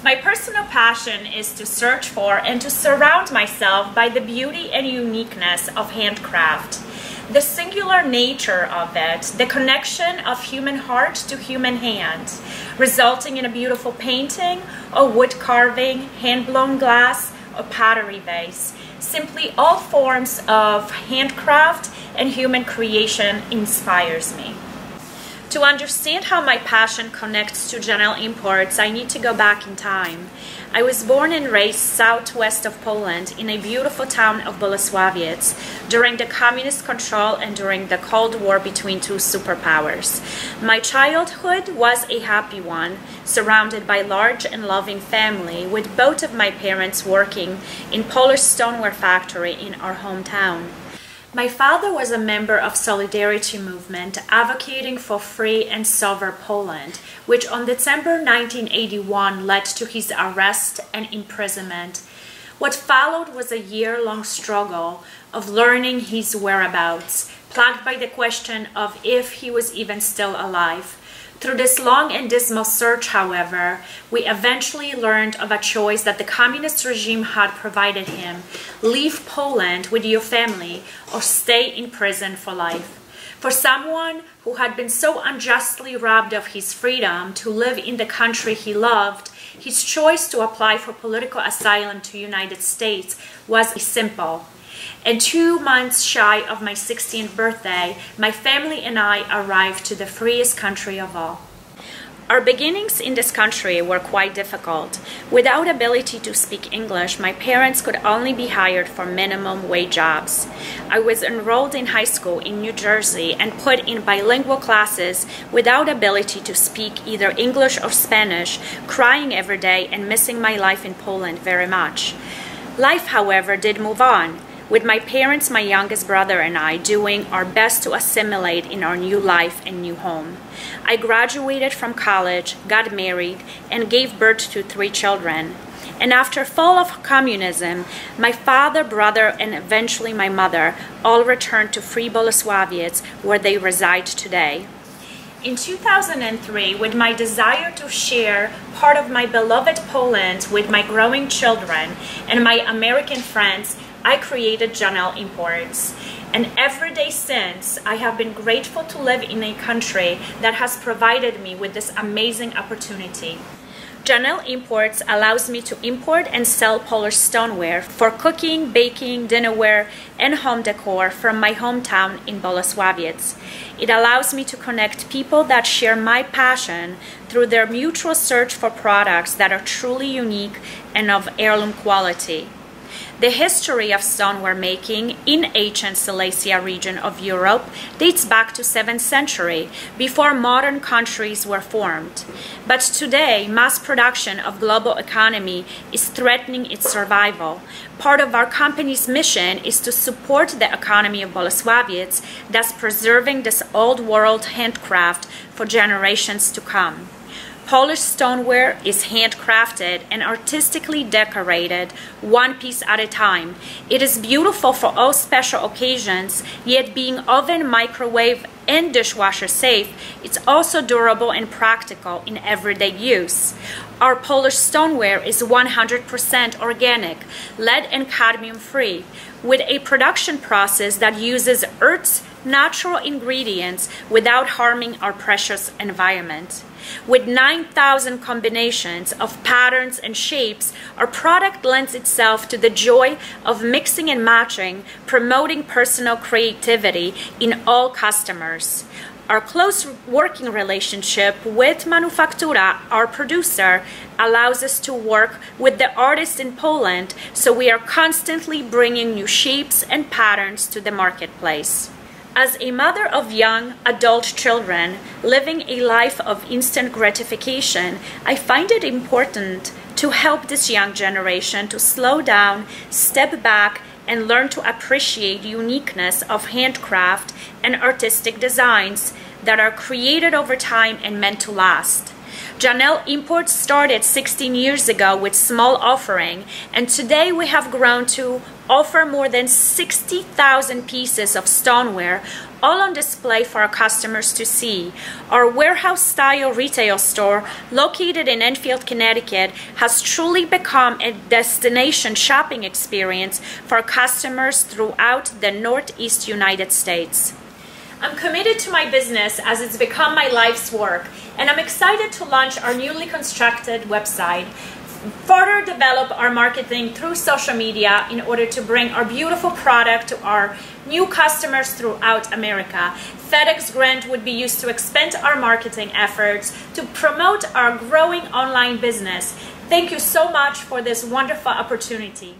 My personal passion is to search for and to surround myself by the beauty and uniqueness of handcraft. The singular nature of it, the connection of human heart to human hand, resulting in a beautiful painting, a wood carving, hand blown glass, a pottery vase. Simply all forms of handcraft and human creation inspires me. To understand how my passion connects to Janelle Imports, I need to go back in time. I was born and raised southwest of Poland in a beautiful town of Bolesławiec during the communist control and during the Cold War between two superpowers. My childhood was a happy one, surrounded by large and loving family, with both of my parents working in Polish stoneware factory in our hometown. My father was a member of Solidarity movement advocating for free and sovereign Poland, which on December 1981 led to his arrest and imprisonment. What followed was a year-long struggle of learning his whereabouts, plagued by the question of if he was even still alive. Through this long and dismal search, however, we eventually learned of a choice that the communist regime had provided him leave Poland with your family or stay in prison for life. For someone who had been so unjustly robbed of his freedom to live in the country he loved, his choice to apply for political asylum to United States was simple and two months shy of my 16th birthday, my family and I arrived to the freest country of all. Our beginnings in this country were quite difficult. Without ability to speak English, my parents could only be hired for minimum wage jobs. I was enrolled in high school in New Jersey and put in bilingual classes without ability to speak either English or Spanish, crying every day and missing my life in Poland very much. Life, however, did move on with my parents, my youngest brother, and I doing our best to assimilate in our new life and new home. I graduated from college, got married, and gave birth to three children. And after fall of communism, my father, brother, and eventually my mother all returned to Free Bolesławiec, where they reside today. In 2003, with my desire to share part of my beloved Poland with my growing children and my American friends, I created Janelle Imports. And every day since, I have been grateful to live in a country that has provided me with this amazing opportunity. Janelle Imports allows me to import and sell Polish stoneware for cooking, baking, dinnerware, and home decor from my hometown in Bolesławiec. It allows me to connect people that share my passion through their mutual search for products that are truly unique and of heirloom quality. The history of stoneware making in ancient Silesia region of Europe dates back to 7th century, before modern countries were formed. But today, mass production of global economy is threatening its survival. Part of our company's mission is to support the economy of Bolesławiec, thus preserving this old world handcraft for generations to come. Polish stoneware is handcrafted and artistically decorated, one piece at a time. It is beautiful for all special occasions, yet being oven, microwave, and dishwasher safe, it's also durable and practical in everyday use. Our Polish stoneware is 100% organic, lead and cadmium free, with a production process that uses Earth's natural ingredients without harming our precious environment. With 9,000 combinations of patterns and shapes, our product lends itself to the joy of mixing and matching, promoting personal creativity in all customers. Our close working relationship with Manufaktura, our producer, allows us to work with the artists in Poland, so we are constantly bringing new shapes and patterns to the marketplace. As a mother of young adult children living a life of instant gratification, I find it important to help this young generation to slow down, step back, and learn to appreciate the uniqueness of handcraft and artistic designs that are created over time and meant to last. Janelle Imports started 16 years ago with small offering and today we have grown to offer more than 60,000 pieces of stoneware all on display for our customers to see. Our warehouse style retail store located in Enfield, Connecticut has truly become a destination shopping experience for customers throughout the Northeast United States. I'm committed to my business as it's become my life's work, and I'm excited to launch our newly constructed website, further develop our marketing through social media in order to bring our beautiful product to our new customers throughout America. FedEx Grant would be used to expand our marketing efforts to promote our growing online business. Thank you so much for this wonderful opportunity.